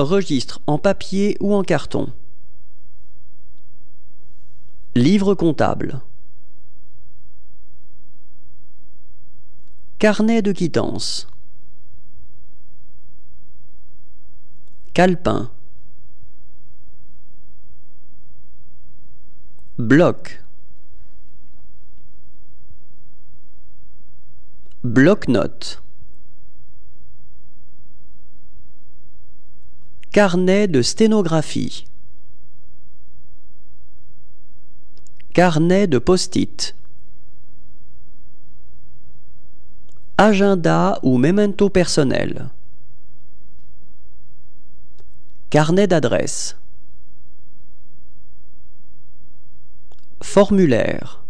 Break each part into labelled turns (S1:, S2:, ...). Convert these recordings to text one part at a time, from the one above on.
S1: Registre en papier ou en carton. Livre comptable. Carnet de quittance. Calepin. Bloc. Bloc-notes. Carnet de sténographie. Carnet de post-it. Agenda ou memento personnel. Carnet d'adresse. Formulaire.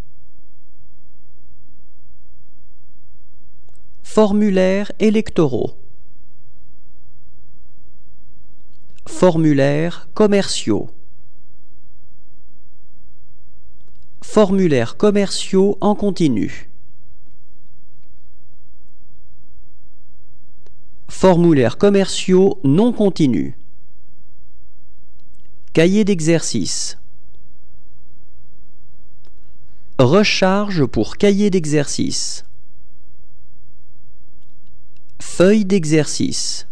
S1: Formulaires électoraux. Formulaires commerciaux. Formulaires commerciaux en continu. Formulaires commerciaux non continus. Cahier d'exercice. Recharge pour cahier d'exercice. Feuille d'exercice.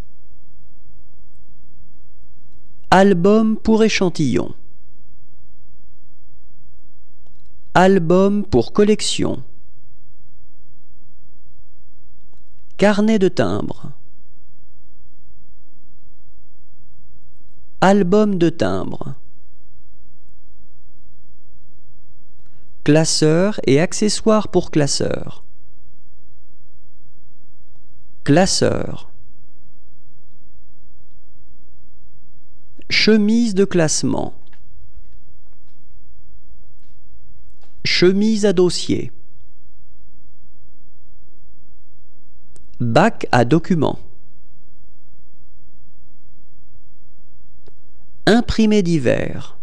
S1: Album pour échantillon. Album pour collection. Carnet de timbre. Album de timbre. Classeur et accessoires pour classeur. Classeur. Chemise de classement. Chemise à dossier. Bac à documents. Imprimé d'hiver.